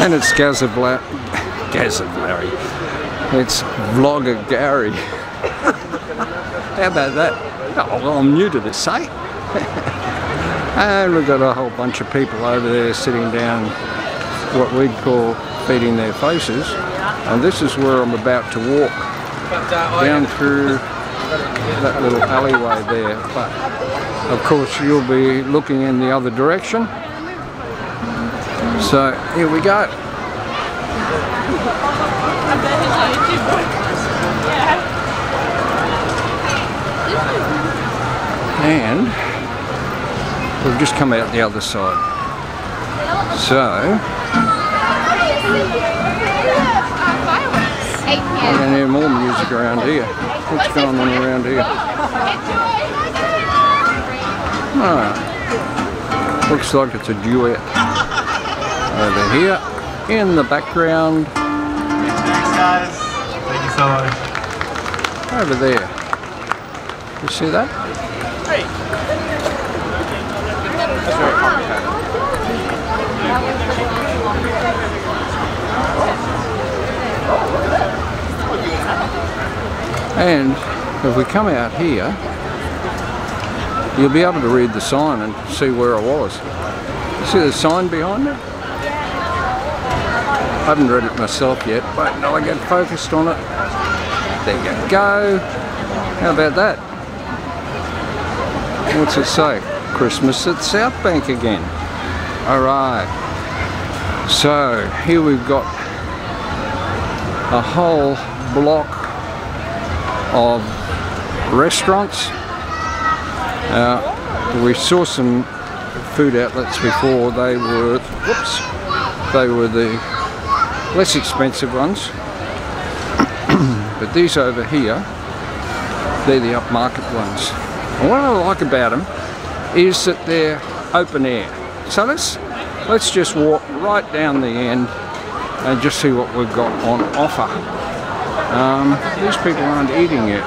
And it's Gazavla Gazavlary. It's Vlogger Garry. How about that? Oh, well, I'm new to this site. and we've got a whole bunch of people over there sitting down what we'd call feeding their faces. And this is where I'm about to walk down through that little alleyway there. But of course you'll be looking in the other direction. So here we go. And we've just come out the other side. So can hear more music around here. What's going on around here? Ah, looks like it's a duet. Over here, in the background. Thanks guys. Thank you so much. Over there. You see that? Hey. And if we come out here, you'll be able to read the sign and see where I was. See the sign behind me? I haven't read it myself yet, but now I'll get focused on it. There you go. How about that? What's it say? Christmas at South Bank again. Alright. So here we've got a whole block of restaurants. Uh, we saw some food outlets before. They were, whoops, they were the less expensive ones. but these over here, they're the upmarket ones. And what I like about them is that they're open air. So let's let's just walk right down the end and just see what we've got on offer. Um, these people aren't eating yet.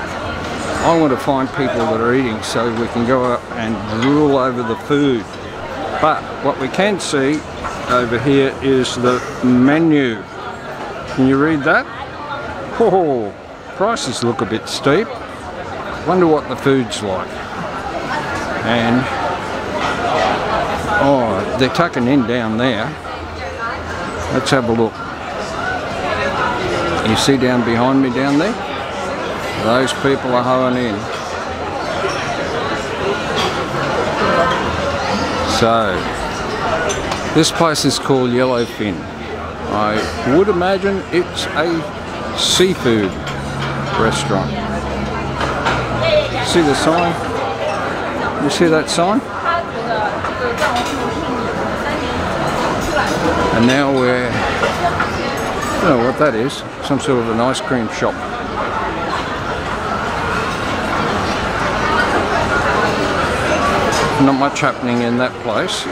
I want to find people that are eating so we can go up and drool over the food. But what we can see over here is the menu. Can you read that? Oh, prices look a bit steep. Wonder what the food's like. And oh, they're tucking in down there. Let's have a look. You see down behind me down there? Those people are hoeing in. So, this place is called Yellowfin. I would imagine it's a seafood restaurant. See the sign? You see that sign? And now we're, I don't know what that is, some sort of an ice cream shop. Not much happening in that place.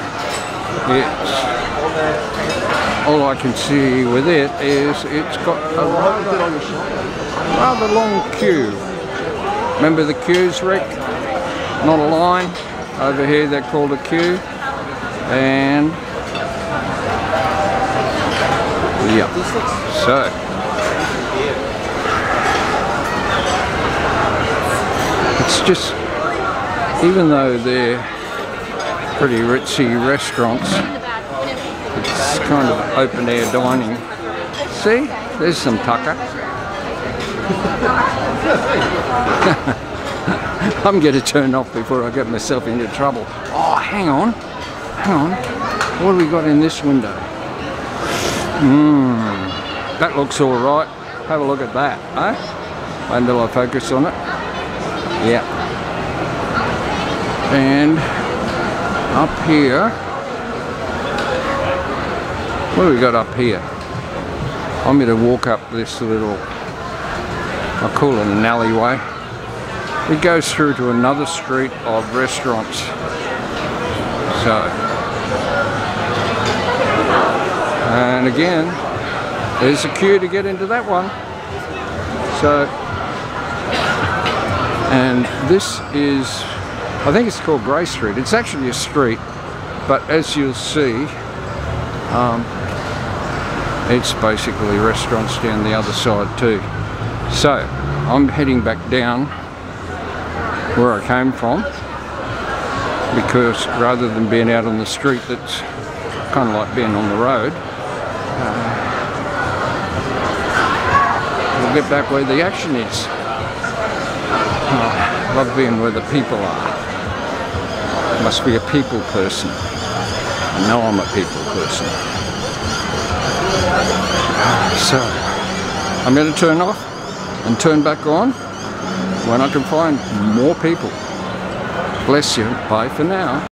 It's, all I can see with it is it's got a rather, long queue. Remember the queues, Rick? Not a line. Over here they're called a queue. And yeah. So it's just even though they're pretty ritzy restaurants, it's kind of open air dining. See, there's some tucker. I'm going to turn off before I get myself into trouble. Oh, hang on, hang on. What have we got in this window? Mmm, that looks all right. Have a look at that, eh? Wait until I focus on it. Yeah. And up here, what do we got up here? I'm going to walk up this little, I call it an alleyway. It goes through to another street of restaurants. So, and again, there's a queue to get into that one. So, and this is, I think it's called Grey Street. It's actually a street, but as you'll see, Um, it's basically restaurants down the other side too. So I'm heading back down where I came from because rather than being out on the street that's kind of like being on the road uh, we'll get back where the action is oh, love being where the people are must be a people person I know I'm a people person so I'm going to turn off and turn back on when I can find more people Bless you. Bye for now.